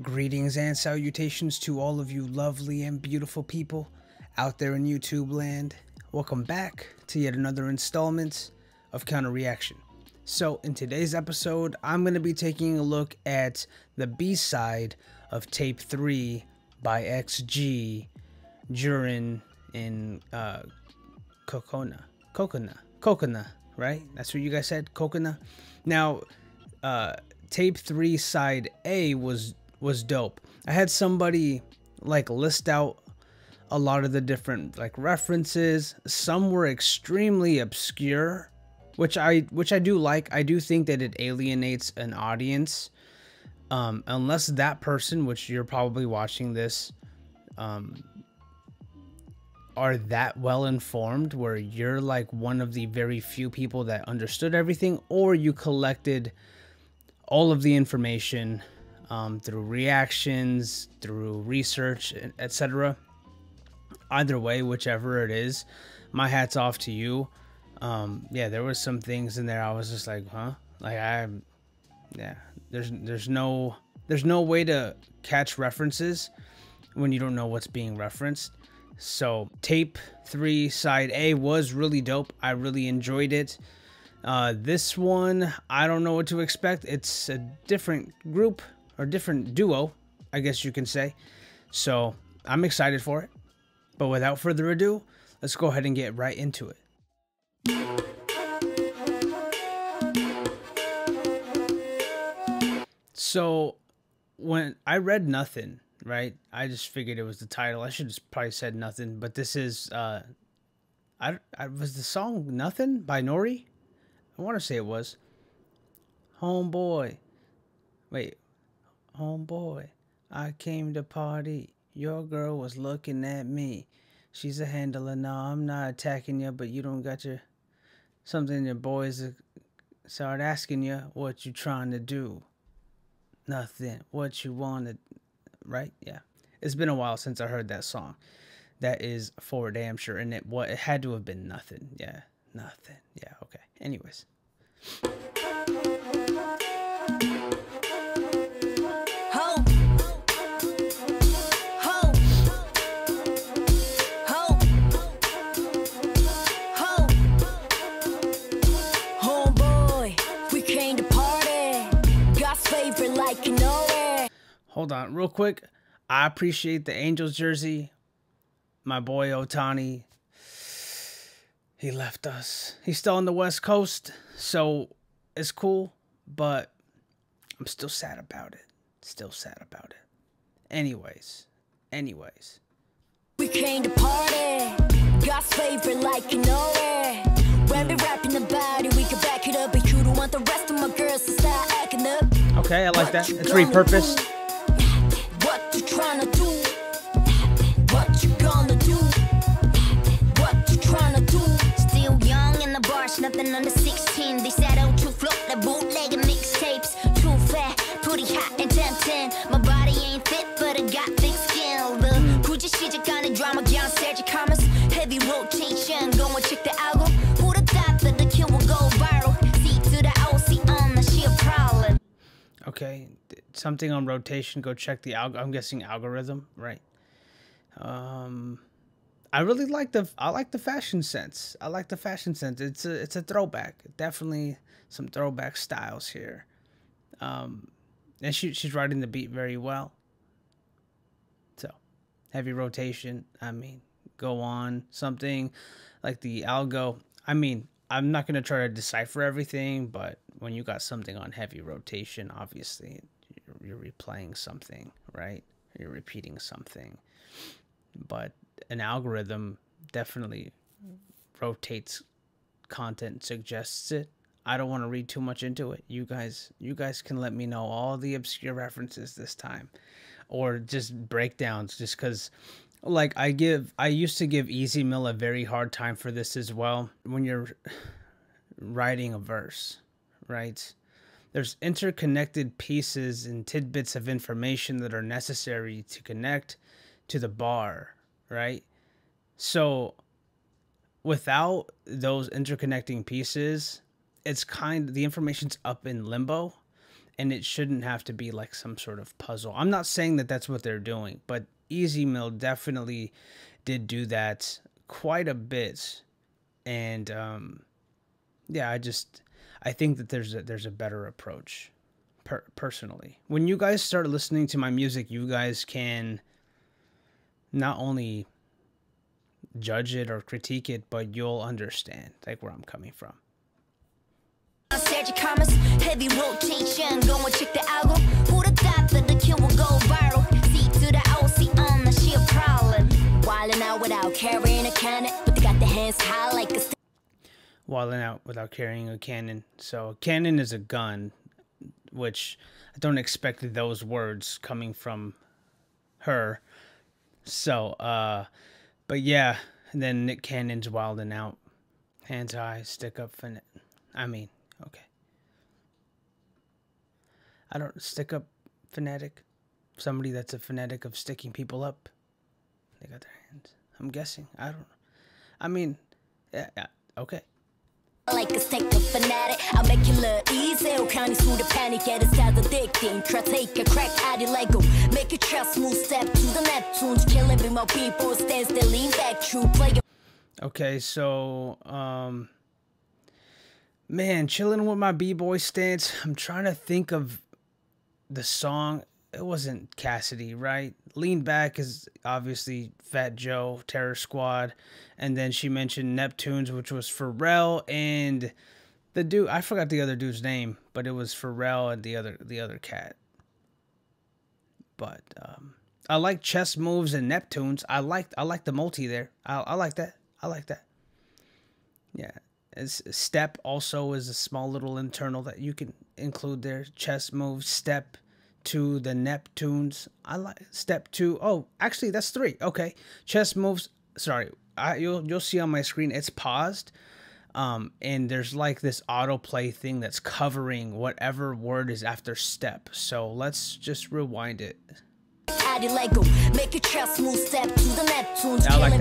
Greetings and salutations to all of you lovely and beautiful people out there in YouTube land. Welcome back to yet another installment of Counter Reaction. So, in today's episode, I'm going to be taking a look at the B side of Tape 3 by XG Jurin in uh, Cocona. Cocona. Cocona, right? That's what you guys said? Cocona. Now, uh, Tape 3 side A was was dope. I had somebody like list out a lot of the different like references. Some were extremely obscure, which I which I do like. I do think that it alienates an audience. Um, unless that person, which you're probably watching this, um, are that well informed where you're like one of the very few people that understood everything or you collected all of the information um, through reactions, through research, etc. Either way, whichever it is, my hat's off to you. Um, yeah, there was some things in there I was just like, huh? Like I, yeah. There's there's no there's no way to catch references when you don't know what's being referenced. So tape three side A was really dope. I really enjoyed it. Uh, this one, I don't know what to expect. It's a different group or different duo, I guess you can say. So I'm excited for it. But without further ado, let's go ahead and get right into it. So when I read nothing, right? I just figured it was the title. I should have probably said nothing, but this is uh I, I was the song Nothing by N.O.R.E.? I want to say it was. Homeboy. Wait, Homeboy, I came to party. Your girl was looking at me. She's a handler. No, I'm not attacking you, but you don't got your something your boys start asking you what you trying to do. Nothing. What you wanted, right? Yeah. It's been a while since I heard that song. That is for damn sure. And it what it had to have been nothing. Yeah. Nothing. Yeah, okay. Anyways. Hold on, real quick. I appreciate the Angels jersey. My boy Ohtani. he left us. He's still on the West Coast, so it's cool, but I'm still sad about it. Still sad about it. Anyways, anyways. We came to party, God's favorite like you know it. When we rapping about it, we can back it up, but you don't want the rest of my girls to start acting up. Okay, I like that. It's repurposed. Okay, something on rotation. Go check the alg. I'm guessing algorithm, right? Um, I really like the I like the fashion sense. I like the fashion sense. It's a it's a throwback. Definitely some throwback styles here. Um, and she she's riding the beat very well. So, heavy rotation. I mean, go on something like the algo. I mean, I'm not gonna try to decipher everything, but when you got something on heavy rotation, obviously you're, replaying something, right? You're repeating something. But an algorithm definitely rotates content suggests it. I don't want to read too much into it. You guys you guys can let me know all the obscure references this time or just breakdowns just because like i give i used to give Ez Mil a very hard time for this as well when you're writing a verse right there's interconnected pieces and tidbits of information that are necessary to connect to the bar, right? So without those interconnecting pieces, it's kind the information's up in limbo and it shouldn't have to be like some sort of puzzle. I'm not saying that that's what they're doing, but Ez Mil definitely did do that quite a bit, and um, yeah, I just I think that there's a, there's a better approach. Per- personally, when you guys start listening to my music, you guys can not only judge it or critique it, but you'll understand like where I'm coming from. heavy rotation, go and check the album. Who the thought that the go viral? Wilding out without carrying a cannon, but they got the hands high like a. Wilding out without carrying a cannon. So, a cannon is a gun, which I don't expect those words coming from her. So, uh, but yeah, and then Nick Cannon's wilding out. Hands high, stick up for. I mean, okay. I don't stick up fanatic. Somebody that's a fanatic of sticking people up. They got their. I'm guessing. I don't. I mean, yeah, yeah okay. Like a fanatic. I'll make you look easy. County through the panic? Yeah, it sounds addicting. Try take a crack at it Lego. Make a trust move Step to the Neptunes. Killing with my people. Stands they lean back. True Okay, so um Man, chilling with my b-boy stance. I'm trying to think of the song. It wasn't Cassidy, right? Lean Back is obviously Fat Joe, Terror Squad and then she mentioned Neptunes, which was Pharrell and the dude. I forgot the other dude's name, but it was Pharrell and the other the other cat. But um, I like chess moves and Neptunes. I like I like the multi there. I, I like that. I like that. Yeah. As step also is a small little internal that you can include there. Chess moves, step to the Neptunes. I like step two. Oh, actually that's three. Okay. Chess moves. Sorry, I, you'll you'll see on my screen it's paused, um, and there's like this autoplay thing that's covering whatever word is after step. So let's just rewind it. Lego, make a chest move step to the Neptunes, yeah, like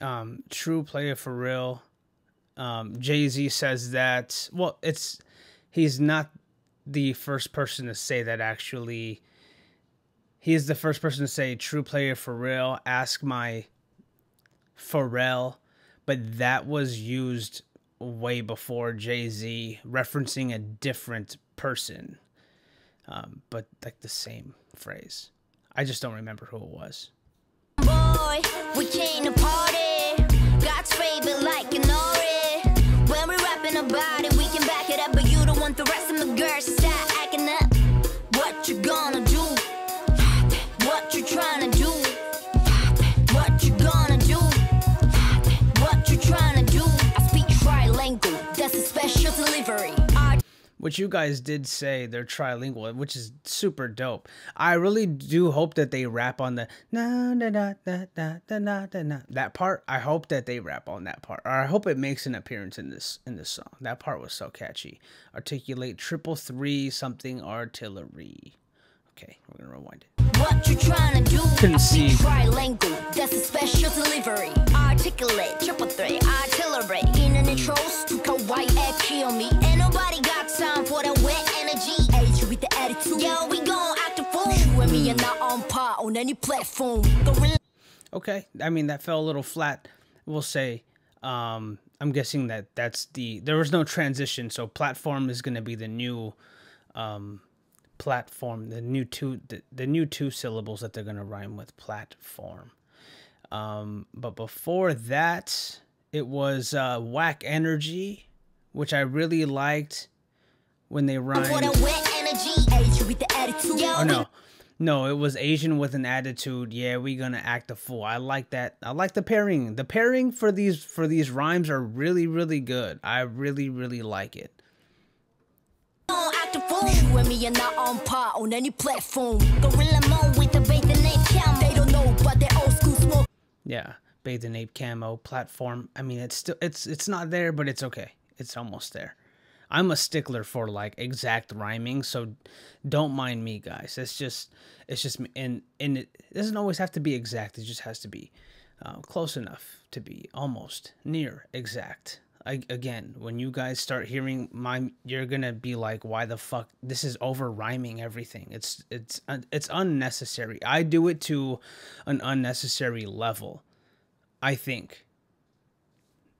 Um, true player for real. Um, Jay Z says that. Well, it's he's not the first person to say that actually. He is the first person to say true player for real. Ask my Pharrell, but that was used way before Jay Z, referencing a different person, um, but like the same phrase. I just don't remember who it was. Boy, about it, we can back it up, but you don't want the rest of the girls which you guys did say they're trilingual, which is super dope. I really do hope that they rap on the na na na na na na na na na that part. I hope that they rap on that part, or I hope it makes an appearance in this in this song. That part was so catchy. Articulate triple three something artillery. Okay, we're gonna rewind it. What you trying to do? Conceive. Trilingual, that's a special delivery. Articulate, triple threat, artillery. In an intros, to kawaii and kill me. Ain't You and me are not on par on any platform. Okay, I mean that fell a little flat. We'll say. Um, I'm guessing that that's the there was no transition, so platform is gonna be the new um platform the new two the, the new two syllables that they're going to rhyme with platform um, but before that it was uh, whack energy which i really liked when they rhymed oh no no it was asian with an attitude yeah we gonna act a fool i like that i like the pairing the pairing for these for these rhymes are really really good i really really like it you and me are not on par on any platform. Gorilla mode with the bathing ape camo. They don't know, but they old school smoke. Yeah, bathing ape camo platform. I mean, it's still it's it's not there, but it's okay. It's almost there. I'm a stickler for like exact rhyming, so don't mind me, guys. It's just it's just and and it doesn't always have to be exact. It just has to be Uh, close enough to be almost near exact. I, again, when you guys start hearing my, you're gonna be like, "Why the fuck? This is over rhyming everything. It's it's it's unnecessary. I do it to an unnecessary level. I think.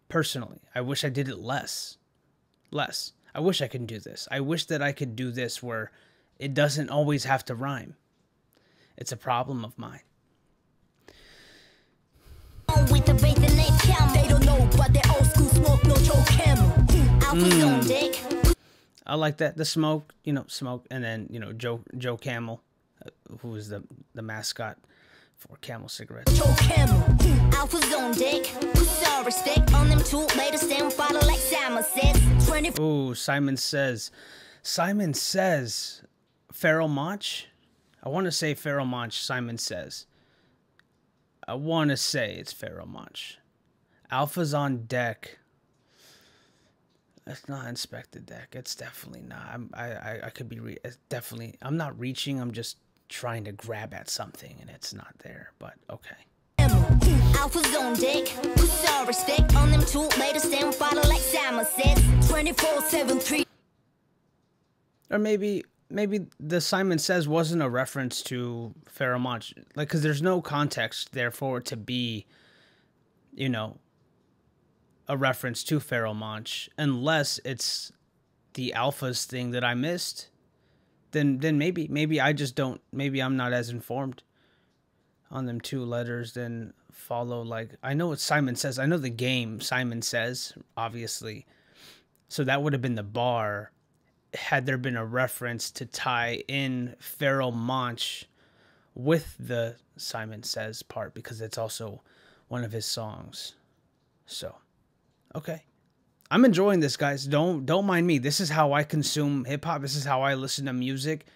Personally, I wish I did it less, less. I wish I could do this. I wish that I could do this where it doesn't always have to rhyme. It's a problem of mine. Mm. I like that. The smoke, you know, smoke, and then you know Joe Joe Camel, uh, who is the the mascot for Camel cigarettes. Joe Camel, mm, Alpha's on deck. Respect on them two latest and follow like Simon says. Ooh, Simon says. Simon says. Pharoahe Monch. I want to say Pharoahe Monch. Simon says. I want to say it's Pharoahe Monch. Alpha's on deck. It's not inspected deck. It's definitely not. I'm, I, I, I could be. Re- it's definitely. I'm not reaching. I'm just trying to grab at something, and it's not there. But okay. Alpha's on deck. Put some respect on them two. Latest and follow like Simon says. 24 7 3. Or maybe maybe the Simon Says wasn't a reference to Pharoahe Like, because there's no context there for it to be, you know, a reference to Pharoahe unless it's the alphas thing that I missed. Then, then maybe, maybe I just don't. Maybe I'm not as informed on them two letters. Then follow like I know what Simon says. I know the game Simon says, obviously. So that would have been the bar had there been a reference to tie in Pharoahe Monch with the Simon Says part because it's also one of his songs. So, okay. I'm enjoying this, guys. Don't don't mind me. This is how I consume hip hop. This is how I listen to music.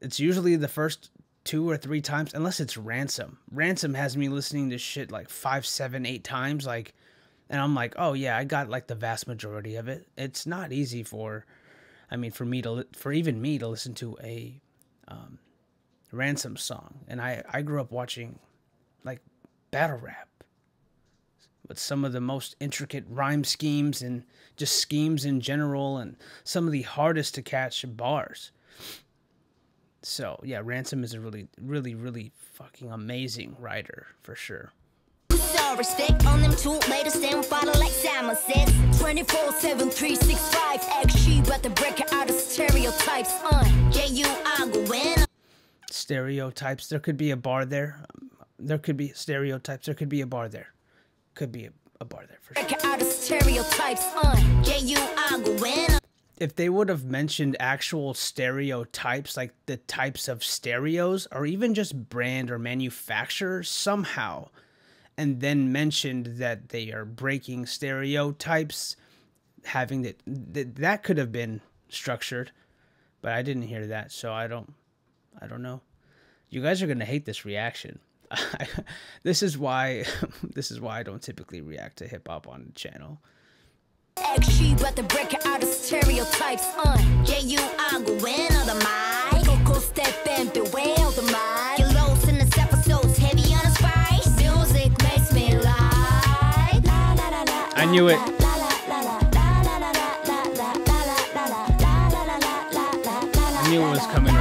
It's usually the first two or three times, unless it's Ransom. Ransom has me listening to shit like five, seven, eight times, like, and I'm like, oh yeah, I got like the vast majority of it. It's not easy for I mean, for me to for even me to listen to a um, ransom song, and I I grew up watching like battle rap with some of the most intricate rhyme schemes and just schemes in general, and some of the hardest to catch bars. So yeah, Ransom is a really, really, really fucking amazing writer for sure. Respect on them two follow like Simon says 24 7 365 XG but the breaker out of stereotypes uh. Yeah you are going stereotypes there could be a bar there. There could be stereotypes there could be a bar there could be a, a bar there for sure out of stereotypes uh yeah you are going if they would have mentioned actual stereotypes, like the types of stereos, or even just brand or manufacturer, somehow and then mentioned that they are breaking stereotypes, having that that, that could have been structured, but I didn't hear that, so I don't I don't know. You guys are gonna hate this reaction. This is why this is why I don't typically react to hip hop on the channel. XG, but the breaker out of stereotypes. Uh, yeah, you are going on the mic. Coco step and beware the mic. I knew it. I knew it was coming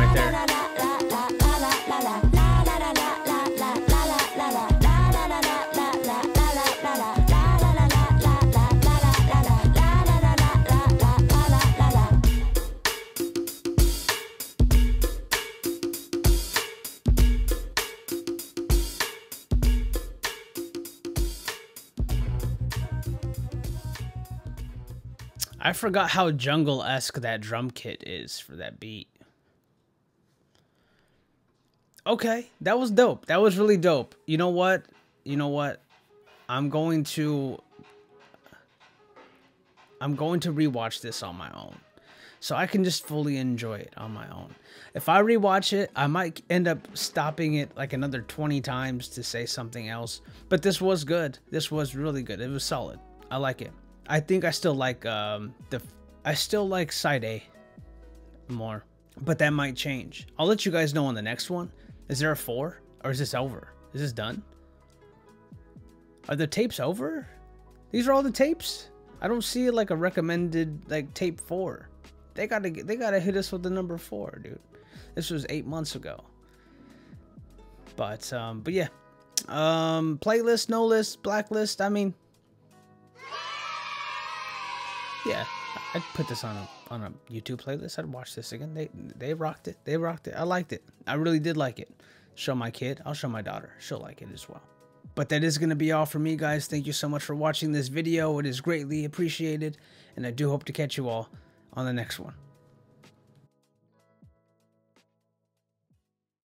I forgot how jungle esque that drum kit is for that beat. Okay, that was dope. That was really dope. You know what? You know what? I'm going to I'm going to rewatch this on my own. So I can just fully enjoy it on my own. If I rewatch it, I might end up stopping it like another 20 times to say something else. But this was good. This was really good. It was solid. I like it. I think I still like um, the I still like side A more, but that might change. I'll let you guys know on the next one. Is there a four or is this over? Is this done? Are the tapes over? These are all the tapes? I don't see like a recommended like tape four. They gotta they gotta hit us with the number four, dude. This was eight months ago. But um, but yeah, um, playlist, no list, blacklist. I mean, yeah, I'd put this on a on a YouTube playlist. I'd watch this again. They they rocked it. They rocked it. I liked it. I really did like it. Show my kid. I'll show my daughter. She'll like it as well. But that is going to be all for me, guys. Thank you so much for watching this video. It is greatly appreciated. And I do hope to catch you all on the next one.